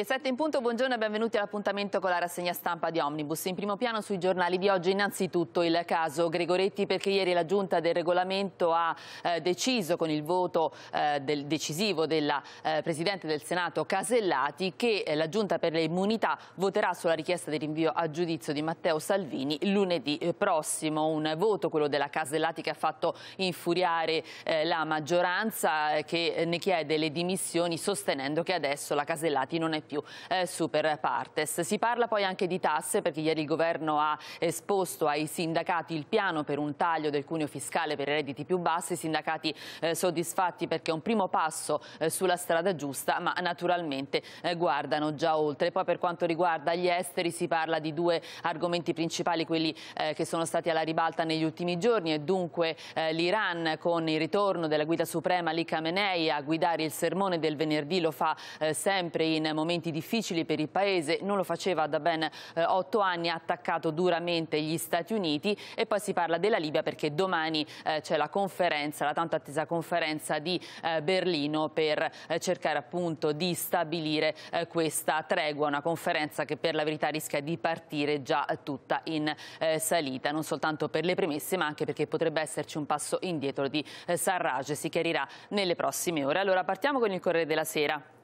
Le 7 in punto, buongiorno e benvenuti all'appuntamento con la rassegna stampa di Omnibus. In primo piano sui giornali di oggi innanzitutto il caso Gregoretti perché ieri la giunta del regolamento ha eh, deciso con il voto eh, del decisivo della eh, Presidente del Senato Casellati che eh, la giunta per le immunità voterà sulla richiesta di rinvio a giudizio di Matteo Salvini lunedì eh, prossimo. Un voto, quello della Casellati, che ha fatto infuriare eh, la maggioranza che ne chiede le dimissioni sostenendo che adesso la Casellati non è più eh, super partes. Si parla poi anche di tasse perché ieri il governo ha esposto ai sindacati il piano per un taglio del cuneo fiscale per i redditi più bassi, i sindacati eh, soddisfatti perché è un primo passo eh, sulla strada giusta ma naturalmente eh, guardano già oltre. Poi per quanto riguarda gli esteri si parla di due argomenti principali, quelli eh, che sono stati alla ribalta negli ultimi giorni e dunque eh, l'Iran con il ritorno della guida suprema Ali Khamenei a guidare il sermone del venerdì lo fa sempre in momenti difficili per il Paese, non lo faceva da ben eh, otto anni, ha attaccato duramente gli Stati Uniti e poi si parla della Libia perché domani eh, c'è la conferenza, la tanto attesa conferenza di eh, Berlino per eh, cercare appunto di stabilire eh, questa tregua, una conferenza che per la verità rischia di partire già tutta in eh, salita, non soltanto per le premesse ma anche perché potrebbe esserci un passo indietro di Sarraj, si chiarirà nelle prossime ore. Allora partiamo con il Corriere della Sera.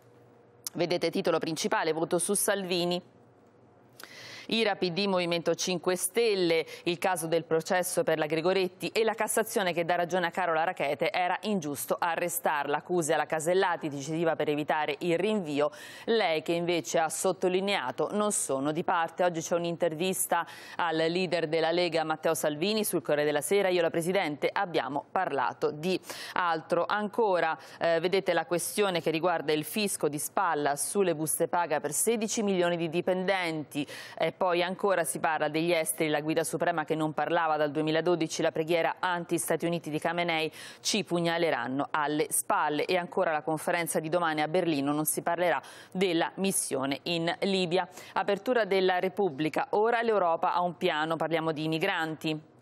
Vedete titolo principale, voto su Salvini. IRA, PD, Movimento 5 Stelle, il caso del processo per la Gregoretti e la Cassazione che dà ragione a Carola Rachete era ingiusto arrestarla. Accuse alla Casellati decisiva per evitare il rinvio. Lei che invece ha sottolineato non sono di parte. Oggi c'è un'intervista al leader della Lega Matteo Salvini sul Corriere della Sera. Io e la Presidente abbiamo parlato di altro. Ancora eh, vedete la questione che riguarda il fisco di spalla sulle buste paga per 16 milioni di dipendenti. Eh, poi ancora si parla degli esteri, la guida suprema che non parlava dal 2012, la preghiera anti-Stati Uniti di Khamenei, ci pugnaleranno alle spalle e ancora la conferenza di domani a Berlino non si parlerà della missione in Libia. Apertura della Repubblica, ora l'Europa ha un piano, parliamo di migranti.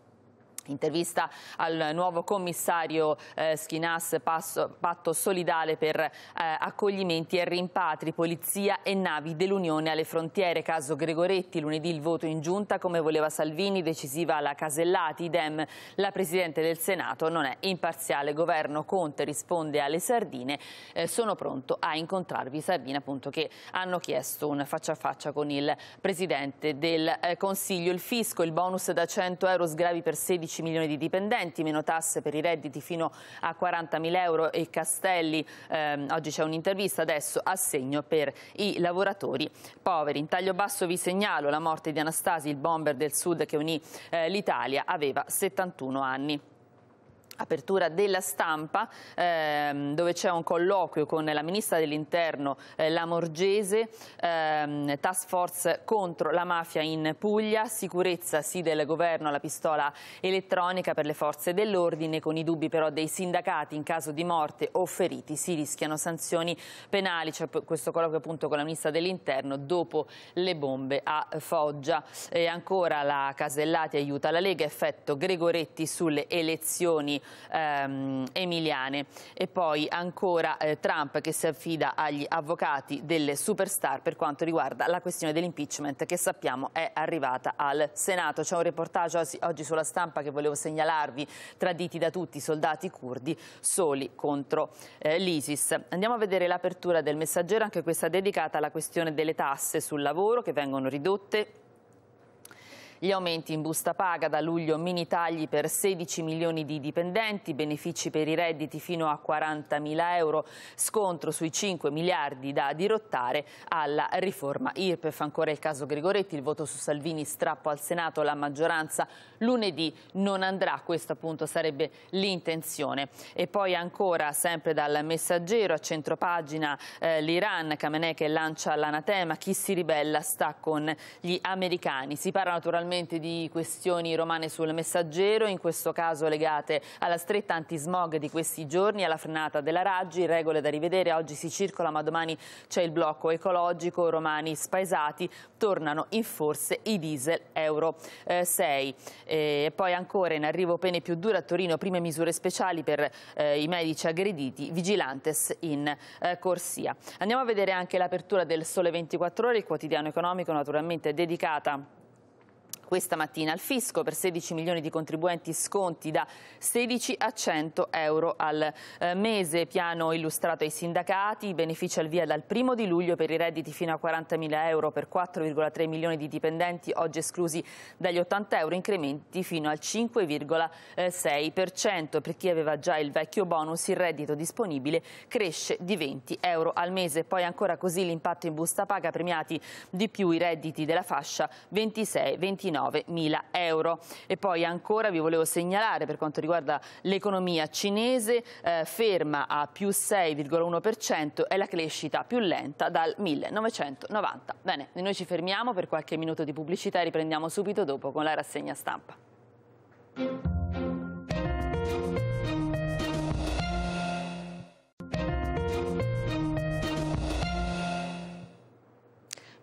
Intervista al nuovo commissario eh, Schinas, passo, patto solidale per eh, accoglimenti e rimpatri, polizia e navi dell'Unione alle frontiere. Caso Gregoretti, lunedì il voto in giunta come voleva Salvini, decisiva la Casellati, Dem, la Presidente del Senato non è imparziale. Governo Conte risponde alle sardine, eh, sono pronto a incontrarvi. Sardine appunto che hanno chiesto un faccia a faccia con il Presidente del eh, Consiglio. Il fisco, il bonus da 100 euro sgravi per 16 15 milioni di dipendenti, meno tasse per i redditi fino a 40.000 euro e Castelli, ehm, oggi c'è un'intervista, adesso assegno per i lavoratori poveri. In taglio basso vi segnalo la morte di Anastasi, il bomber del sud che unì eh, l'Italia, aveva 71 anni apertura della stampa ehm, dove c'è un colloquio con la ministra dell'interno eh, Lamorgese, ehm, task force contro la mafia in Puglia, sicurezza sì del governo alla pistola elettronica per le forze dell'ordine, con i dubbi però dei sindacati in caso di morte o feriti si rischiano sanzioni penali, c'è questo colloquio appunto con la ministra dell'interno dopo le bombe a Foggia. E ancora la Casellati aiuta la Lega, effetto Gregoretti sulle elezioni ehm, emiliane. E poi ancora eh, Trump che si affida agli avvocati delle superstar per quanto riguarda la questione dell'impeachment che sappiamo è arrivata al Senato. C'è un reportage oggi sulla stampa che volevo segnalarvi, traditi da tutti i soldati curdi soli contro eh, l'ISIS. Andiamo a vedere l'apertura del messaggero, anche questa dedicata alla questione delle tasse sul lavoro che vengono ridotte gli aumenti in busta paga da luglio mini tagli per 16 milioni di dipendenti, benefici per i redditi fino a 40 mila euro, scontro sui 5 miliardi da dirottare alla riforma IRPEF. Ancora il caso Gregoretti, il voto su Salvini strappo al Senato, la maggioranza lunedì non andrà, questa appunto sarebbe l'intenzione. E poi ancora sempre dal messaggero a centropagina eh, l'Iran, Khamenei che lancia l'anatema, chi si ribella sta con gli americani. Si parla naturalmente naturalmente di questioni romane sul messaggero, in questo caso legate alla stretta antismog di questi giorni, alla frenata della Raggi, regole da rivedere, oggi si circola ma domani c'è il blocco ecologico, romani spaesati, tornano in forse i diesel Euro 6. Eh, e poi ancora in arrivo pene più dure a Torino, prime misure speciali per eh, i medici aggrediti, vigilantes in eh, corsia. Andiamo a vedere anche l'apertura del Sole 24 Ore, il quotidiano economico naturalmente dedicata questa mattina al fisco per 16 milioni di contribuenti sconti da 16 a 100 euro al eh, mese, piano illustrato ai sindacati, benefici al via dal primo di luglio per i redditi fino a 40 mila euro per 4,3 milioni di dipendenti oggi esclusi dagli 80 euro, incrementi fino al 5,6%. Per chi aveva già il vecchio bonus il reddito disponibile cresce di 20 euro al mese. Poi ancora così l'impatto in busta paga premiati di più i redditi della fascia 26-29 29.000 euro. E poi ancora vi volevo segnalare per quanto riguarda l'economia cinese, eh, ferma a più 6,1% è la crescita più lenta dal 1990. Bene, noi ci fermiamo per qualche minuto di pubblicità e riprendiamo subito dopo con la rassegna stampa.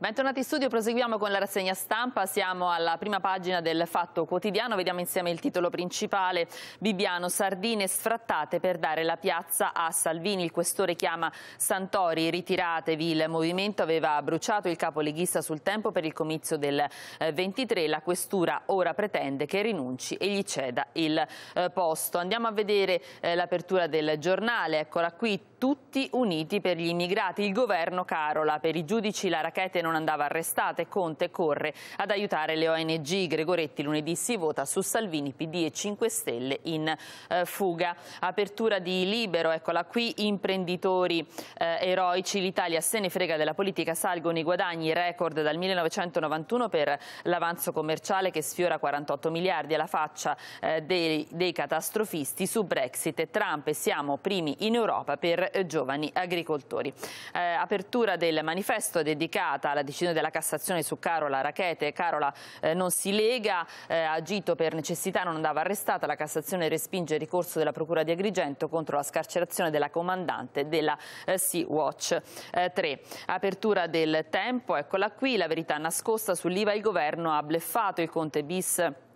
Bentornati in studio, proseguiamo con la rassegna stampa, siamo alla prima pagina del Fatto Quotidiano, vediamo insieme il titolo principale, Bibbiano, sardine sfrattate per dare la piazza a Salvini, il questore chiama Santori, ritiratevi, il movimento aveva bruciato il capo leghista sul tempo per il comizio del 23, eh, la questura ora pretende che rinunci e gli ceda il eh, posto. Andiamo a vedere eh, l'apertura del giornale, eccola qui, tutti uniti per gli immigrati, il governo Carola, per i giudici la rachete non andava arrestata e Conte corre ad aiutare le ONG. Gregoretti lunedì si vota su Salvini, PD e 5 Stelle in eh, fuga. Apertura di Libero, eccola qui, imprenditori eh, eroici, l'Italia se ne frega della politica, salgono i guadagni record dal 1991 per l'avanzo commerciale che sfiora 48 miliardi alla faccia eh, dei, dei catastrofisti su Brexit e Trump e siamo primi in Europa per eh, giovani agricoltori. Eh, apertura del manifesto dedicata alla decisione della Cassazione su Carola Rachete. Carola eh, non si lega, eh, ha agito per necessità, non andava arrestata. La Cassazione respinge il ricorso della Procura di Agrigento contro la scarcerazione della comandante della eh, Sea-Watch 3. Eh, apertura del tempo, eccola qui, la verità nascosta sull'IVA. Il governo ha bleffato il Conte bis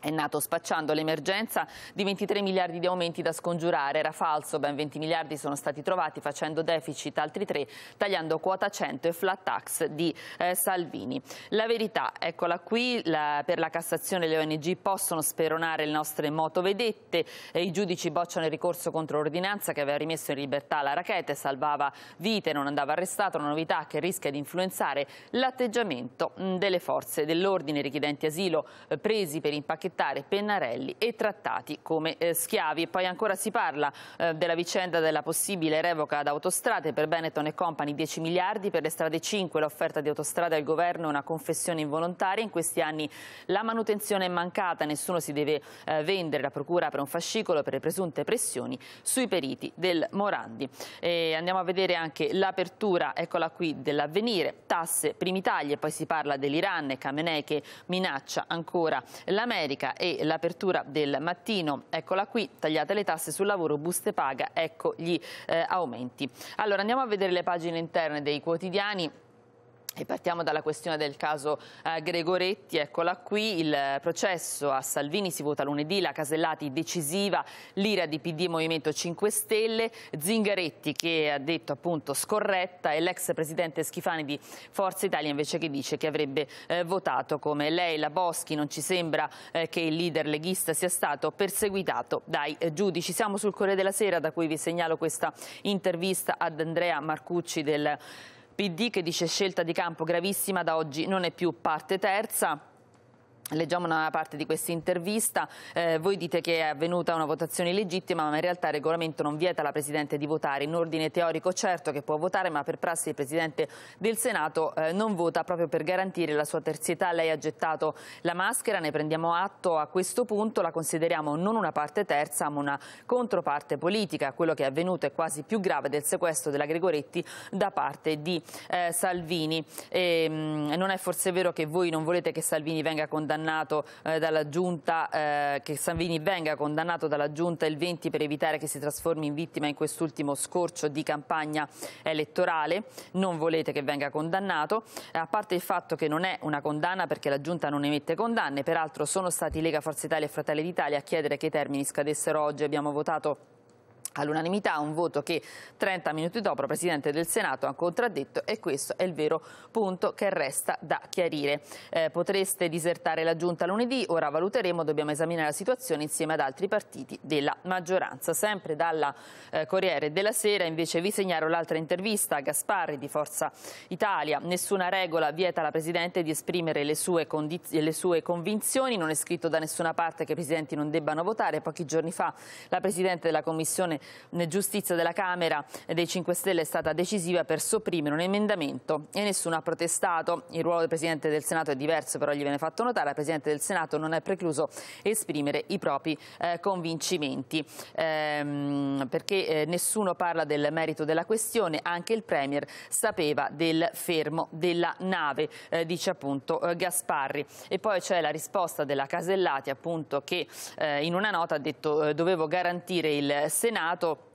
è nato spacciando l'emergenza di 23 miliardi di aumenti da scongiurare. Era falso, ben 20 miliardi sono stati trovati facendo deficit altri 3, tagliando quota 100 e flat tax di eh, Salvini. La verità, eccola qui, la, per la Cassazione le ONG possono speronare le nostre motovedette, eh, i giudici bocciano il ricorso contro l'ordinanza che aveva rimesso in libertà la rachete, salvava vite, non andava arrestato, una novità che rischia di influenzare l'atteggiamento delle forze dell'ordine, richiedenti asilo eh, presi per impacchettare etichettare pennarelli e trattati come eh, schiavi. E poi ancora si parla eh, della vicenda della possibile revoca ad autostrade per Benetton e Company 10 miliardi, per le strade 5 l'offerta di autostrade al governo è una confessione involontaria. In questi anni la manutenzione è mancata, nessuno si deve eh, vendere, la procura per un fascicolo per le presunte pressioni sui periti del Morandi. E andiamo a vedere anche l'apertura, eccola qui, dell'avvenire, tasse, primi tagli e poi si parla dell'Iran e Khamenei che minaccia ancora l'America politica e l'apertura del mattino, eccola qui, tagliate le tasse sul lavoro, buste paga, ecco gli eh, aumenti. Allora andiamo a vedere le pagine interne dei quotidiani. E partiamo dalla questione del caso eh, Gregoretti, eccola qui, il processo a Salvini si vota lunedì, la Casellati decisiva, l'ira di PD Movimento 5 Stelle, Zingaretti che ha detto appunto scorretta e l'ex presidente Schifani di Forza Italia invece che dice che avrebbe eh, votato come lei, la Boschi, non ci sembra eh, che il leader leghista sia stato perseguitato dai eh, giudici. Siamo sul Corriere della Sera da cui vi segnalo questa intervista ad Andrea Marcucci del PD che dice scelta di campo gravissima, da oggi non è più parte terza. Leggiamo una parte di questa intervista, eh, voi dite che è avvenuta una votazione illegittima ma in realtà il regolamento non vieta alla Presidente di votare, in ordine teorico certo che può votare ma per prassi il Presidente del Senato eh, non vota proprio per garantire la sua terzietà, lei ha gettato la maschera, ne prendiamo atto a questo punto, la consideriamo non una parte terza ma una controparte politica, quello che è avvenuto è quasi più grave del sequestro della Gregoretti da parte di eh, Salvini. E, mh, non è forse vero che voi non volete che Salvini venga condannato condannato eh, dalla giunta, eh, che Salvini venga condannato dalla giunta il 20 per evitare che si trasformi in vittima in quest'ultimo scorcio di campagna elettorale. Non volete che venga condannato, a parte il fatto che non è una condanna perché la giunta non emette condanne, peraltro sono stati Lega, Forza Italia e Fratelli d'Italia a chiedere che i termini scadessero oggi. Abbiamo votato all'unanimità, un voto che 30 minuti dopo il Presidente del Senato ha contraddetto e questo è il vero punto che resta da chiarire. Eh, potreste disertare la Giunta lunedì, ora valuteremo, dobbiamo esaminare la situazione insieme ad altri partiti della maggioranza. Sempre dalla eh, Corriere della Sera invece vi segnalo l'altra intervista a Gasparri di Forza Italia. Nessuna regola vieta alla Presidente di esprimere le sue, le sue convinzioni, non è scritto da nessuna parte che i Presidenti non debbano votare. Pochi giorni fa la Presidente della Commissione giustizia della Camera dei 5 Stelle è stata decisiva per sopprimere un emendamento e nessuno ha protestato. Il ruolo del Presidente del Senato è diverso, però gli viene fatto notare, al Presidente del Senato non è precluso esprimere i propri eh, convincimenti, ehm, perché eh, nessuno parla del merito della questione, anche il Premier sapeva del fermo della nave, eh, dice appunto eh, Gasparri. E poi c'è la risposta della Casellati appunto che eh, in una nota ha detto eh, dovevo garantire il Senato Senato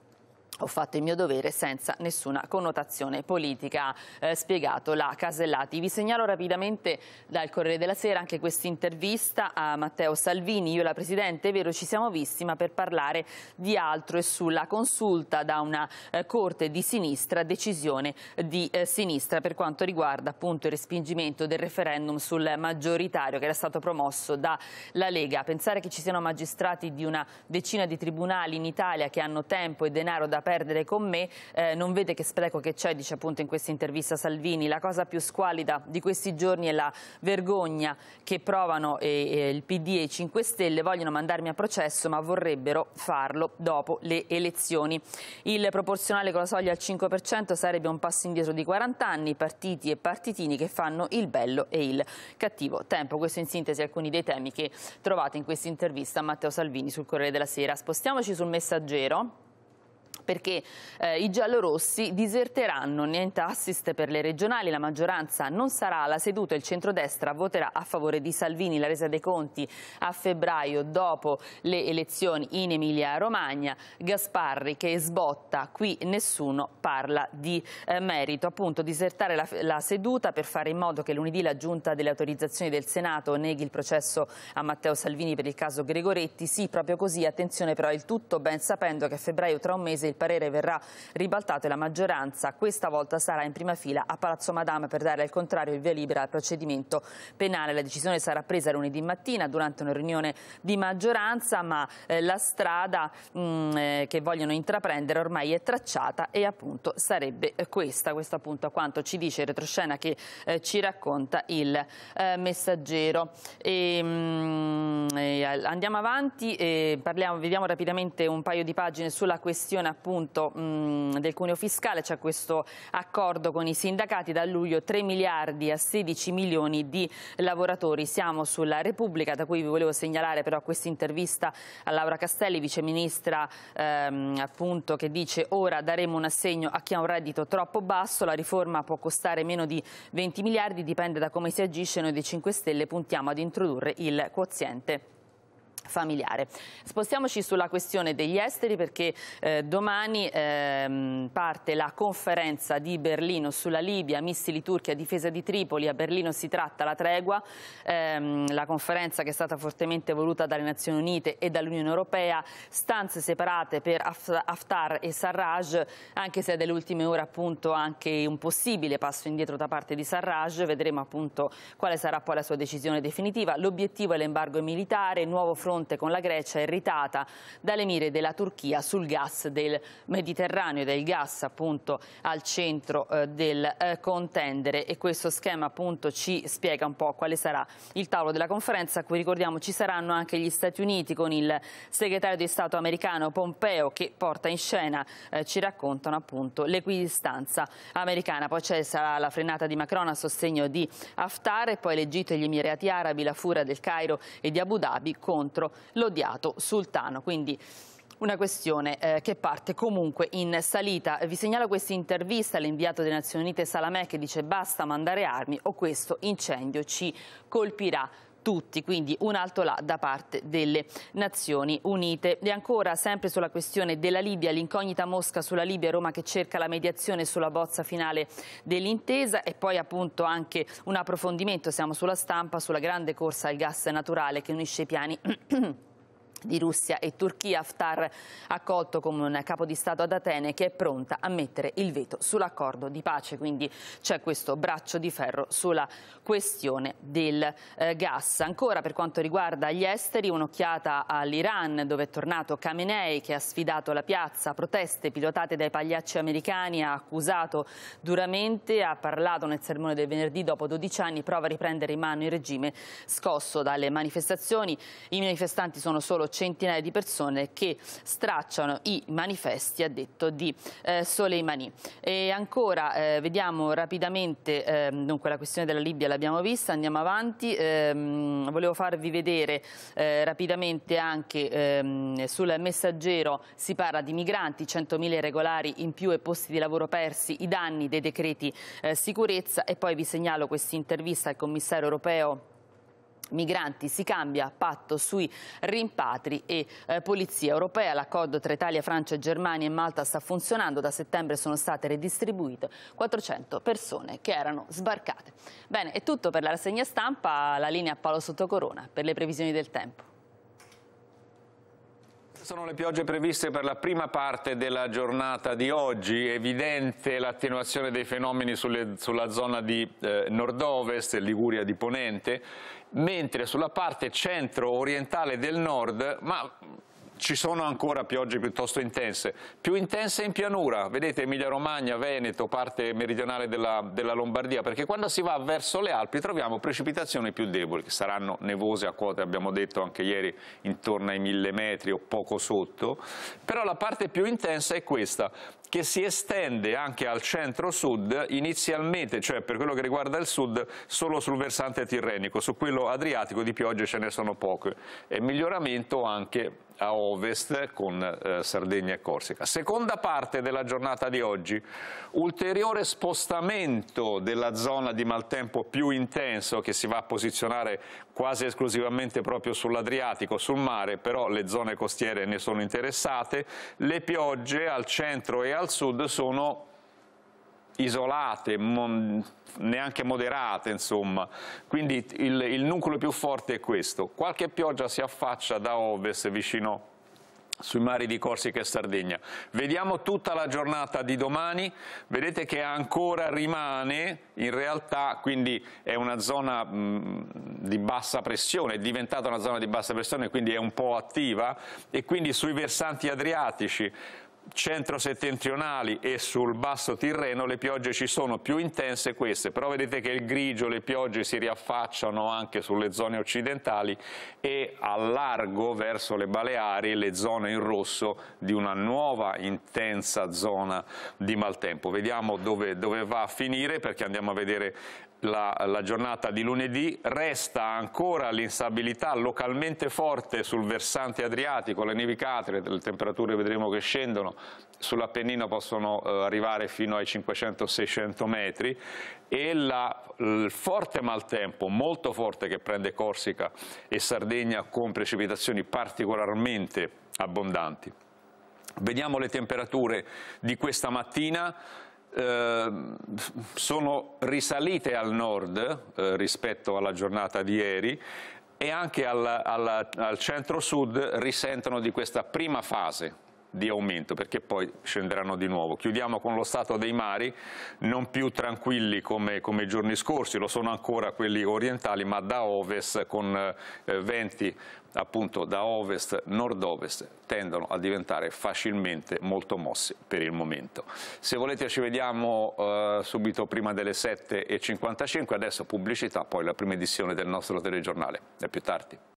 ho fatto il mio dovere senza nessuna connotazione politica, eh, spiegato la Casellati. Vi segnalo rapidamente dal Corriere della Sera anche questa intervista a Matteo Salvini. Io e la Presidente, è vero, ci siamo visti, ma per parlare di altro e sulla consulta da una eh, Corte di sinistra, decisione di eh, sinistra per quanto riguarda appunto il respingimento del referendum sul maggioritario che era stato promosso dalla Lega. Pensare che ci siano magistrati di una decina di tribunali in Italia che hanno tempo e denaro da perdere perdere con me, eh, non vede che spreco che c'è, dice appunto in questa intervista Salvini, la cosa più squalida di questi giorni è la vergogna che provano eh, eh il PD e i 5 Stelle, vogliono mandarmi a processo ma vorrebbero farlo dopo le elezioni. Il proporzionale con la soglia al 5% sarebbe un passo indietro di 40 anni, partiti e partitini che fanno il bello e il cattivo tempo. Questo in sintesi alcuni dei temi che trovate in questa intervista a Matteo Salvini sul Corriere della Sera. Spostiamoci sul messaggero perché eh, i giallorossi diserteranno niente assist per le regionali, la maggioranza non sarà alla seduta, il centrodestra voterà a favore di Salvini, la resa dei conti a febbraio dopo le elezioni in Emilia-Romagna, Gasparri che sbotta, qui nessuno parla di eh, merito, appunto disertare la, la, seduta per fare in modo che lunedì la giunta delle autorizzazioni del Senato neghi il processo a Matteo Salvini per il caso Gregoretti, sì proprio così, attenzione però il tutto ben sapendo che a febbraio tra un mese il parere verrà ribaltato e la maggioranza questa volta sarà in prima fila a Palazzo Madama per dare al contrario il via libera al procedimento penale. La decisione sarà presa lunedì mattina durante una riunione di maggioranza, ma eh, la strada mh, mm, eh, che vogliono intraprendere ormai è tracciata e appunto sarebbe questa, questo appunto a quanto ci dice il retroscena che eh, ci racconta il eh, messaggero. E, mh, mm, andiamo avanti parliamo, vediamo rapidamente un paio di pagine sulla questione appunto mh, del cuneo fiscale c'è questo accordo con i sindacati da luglio 3 miliardi a 16 milioni di lavoratori. Siamo sulla Repubblica da cui vi volevo segnalare però questa intervista a Laura Castelli, viceministra ehm, appunto che dice ora daremo un assegno a chi ha un reddito troppo basso, la riforma può costare meno di 20 miliardi, dipende da come si agisce, noi dei 5 Stelle puntiamo ad introdurre il quoziente familiare. Spostiamoci sulla questione degli esteri perché eh, domani ehm, parte la conferenza di Berlino sulla Libia, missili turchi a difesa di Tripoli, a Berlino si tratta la tregua, ehm, la conferenza che è stata fortemente voluta dalle Nazioni Unite e dall'Unione Europea, stanze separate per Haftar e Sarraj, anche se è delle ultime ore appunto anche un possibile passo indietro da parte di Sarraj, vedremo appunto quale sarà poi la sua decisione definitiva. L'obiettivo è l'embargo militare, nuovo fronte fronte con la Grecia irritata dalle mire della Turchia sul gas del Mediterraneo, del gas appunto al centro eh, del eh, contendere. E questo schema appunto ci spiega un po' quale sarà il tavolo della conferenza. A cui ricordiamo ci saranno anche gli Stati Uniti con il segretario di Stato americano Pompeo che porta in scena, eh, ci raccontano appunto l'equidistanza americana, poi c'è sarà la frenata di Macron a sostegno di Haftar e poi l'Egitto e gli Emirati Arabi, la furia del Cairo e di Abu Dhabi contro l'odiato sultano. Quindi una questione eh, che parte comunque in salita. Vi segnalo questa intervista all'inviato delle Nazioni Unite Salamè che dice basta mandare armi o questo incendio ci colpirà tutti, quindi un alto là da parte delle Nazioni Unite. E ancora sempre sulla questione della Libia, l'incognita Mosca sulla Libia, Roma che cerca la mediazione sulla bozza finale dell'intesa e poi appunto anche un approfondimento, siamo sulla stampa, sulla grande corsa al gas naturale che unisce i piani di Russia e Turchia. Haftar accolto come un capo di Stato ad Atene che è pronta a mettere il veto sull'accordo di pace, quindi c'è questo braccio di ferro sulla questione del eh, gas. Ancora per quanto riguarda gli esteri, un'occhiata all'Iran dove è tornato Khamenei che ha sfidato la piazza, proteste pilotate dai pagliacci americani, ha accusato duramente, ha parlato nel sermone del venerdì dopo 12 anni, prova a riprendere in mano il regime scosso dalle manifestazioni. I manifestanti sono solo centinaia di persone che stracciano i manifesti, ha detto di eh, Soleimani. E ancora eh, vediamo rapidamente, eh, dunque la questione della Libia l'abbiamo vista, andiamo avanti, ehm, volevo farvi vedere eh, rapidamente anche ehm, sul messaggero si parla di migranti, 100.000 irregolari in più e posti di lavoro persi, i danni dei decreti eh, sicurezza. E poi vi segnalo questa intervista al commissario europeo migranti si cambia patto sui rimpatri e eh, polizia europea. L'accordo tra Italia, Francia, Germania e Malta sta funzionando. Da settembre sono state redistribuite 400 persone che erano sbarcate. Bene, è tutto per la rassegna stampa. La linea a Paolo Sottocorona per le previsioni del tempo. Sono le piogge previste per la prima parte della giornata di oggi, evidente l'attenuazione dei fenomeni sulle, sulla zona di eh, nord-ovest, Liguria di Ponente, mentre sulla parte centro-orientale del nord, ma ci sono ancora piogge piuttosto intense, più intense in pianura, vedete Emilia Romagna, Veneto, parte meridionale della, della, Lombardia, perché quando si va verso le Alpi troviamo precipitazioni più deboli, che saranno nevose a quote, abbiamo detto anche ieri, intorno ai mille metri o poco sotto, però la parte più intensa è questa, che si estende anche al centro-sud, inizialmente, cioè per quello che riguarda il sud, solo sul versante tirrenico, su quello adriatico di piogge ce ne sono poche, e miglioramento anche a ovest con eh, Sardegna e Corsica. Seconda parte della giornata di oggi, ulteriore spostamento della zona di maltempo più intenso che si va a posizionare quasi esclusivamente proprio sull'Adriatico, sul mare, però le zone costiere ne sono interessate, le piogge al centro e al sud sono isolate, neanche moderate, insomma. Quindi il, il, nucleo più forte è questo. Qualche pioggia si affaccia da ovest vicino sui mari di Corsica e Sardegna. Vediamo tutta la giornata di domani, vedete che ancora rimane, in realtà quindi è una zona mh, di bassa pressione, è diventata una zona di bassa pressione, quindi è un po' attiva e quindi sui versanti adriatici centro-settentrionali e sul basso Tirreno le piogge ci sono più intense queste, però vedete che il grigio, le piogge si riaffacciano anche sulle zone occidentali e a largo verso le Baleari le zone in rosso di una nuova intensa zona di maltempo. Vediamo dove, dove va a finire perché andiamo a vedere la, la, giornata di lunedì, resta ancora l'instabilità localmente forte sul versante adriatico, le nevicate, le temperature vedremo che scendono, sull'Appennino possono eh, arrivare fino ai 500-600 metri e la, il forte maltempo, molto forte che prende Corsica e Sardegna con precipitazioni particolarmente abbondanti. Vediamo le temperature di questa mattina, eh, sono risalite al nord eh, rispetto alla giornata di ieri e anche al, al, al centro-sud risentono di questa prima fase di aumento perché poi scenderanno di nuovo. Chiudiamo con lo stato dei mari, non più tranquilli come, come i giorni scorsi, lo sono ancora quelli orientali, ma da ovest con eh, venti appunto da ovest, nord-ovest, tendono a diventare facilmente molto mossi per il momento. Se volete ci vediamo eh, subito prima delle 7.55, adesso pubblicità, poi la prima edizione del nostro telegiornale. A più tardi.